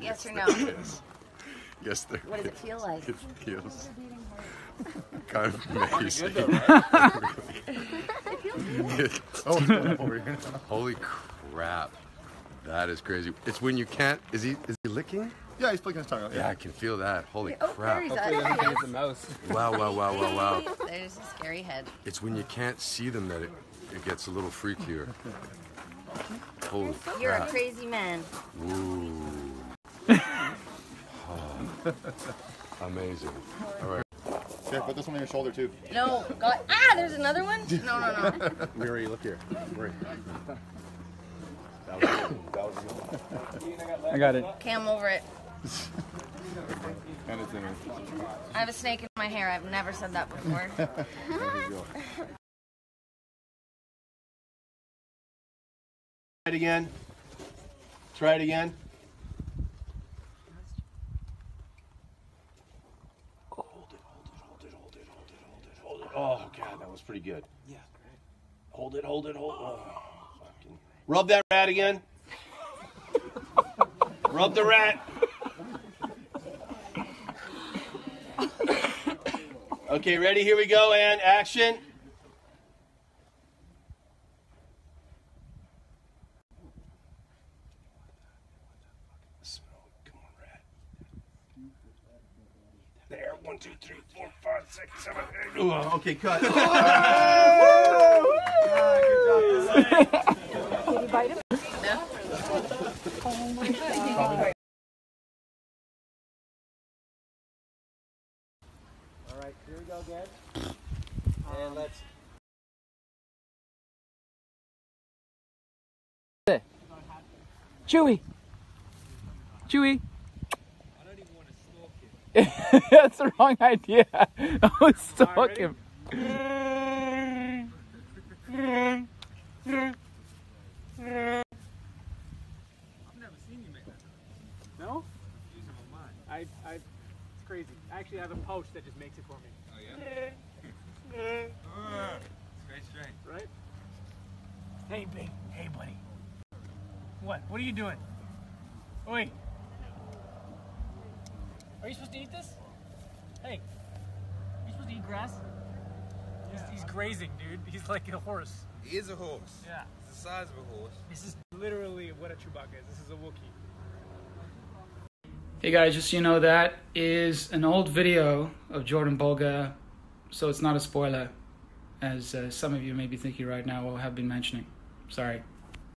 Yes or no? Yes, there What does it feel like? It feels kind of amazing. oh, holy crap. That is crazy. It's when you can't. Is he is he licking? Yeah, he's flicking his tongue out. Yeah, I can feel that. Holy Oh, crap. there he's Hopefully then he at. can get the mouse. Wow, wow, wow, wow, wow. There's a scary head. It's when you can't see them that it, it gets a little freakier. Holy You're a crazy man. Ooh. Amazing. All right. Here, put this one on your shoulder too. No, God. Ah, there's another one? No, no, no. Miri, look here. Miri. I got it. Cam over it. And it's in here. I have a snake in my hair. I've never said that before. Try it again. Try it again. Hold it, hold it, hold it, hold it, hold it, hold it, hold it. Oh god, that was pretty good. Yeah. Hold it, hold it, hold it. Oh, fucking- Rub that rat again. Rub the rat. Okay, ready? Here we go. And action. Smell it. Come on, rat. There. One, two, three, four, five, six, seven, eight. Ooh, uh, okay, cut. Can you bite him? Yeah. All right, here we go again. And let's. Chewy. Chewy. I don't even want to stalk him. That's the wrong idea. I would stalk him. No? I, I, it's crazy. I actually have a pouch that just makes it for me. Oh yeah. Straight, straight. Right? Hey, big. Hey, buddy. What? What are you doing? Wait. Are you supposed to eat this? Hey. Are you supposed to eat grass? He's, he's grazing, dude. He's like a horse. He is a horse. Yeah. He's the size of a horse. This is literally what a Chewbacca is. This is a Wookiee. Hey guys, just so you know, that is an old video of Jordan Bolger, so it's not a spoiler, as uh, some of you may be thinking right now or have been mentioning. Sorry.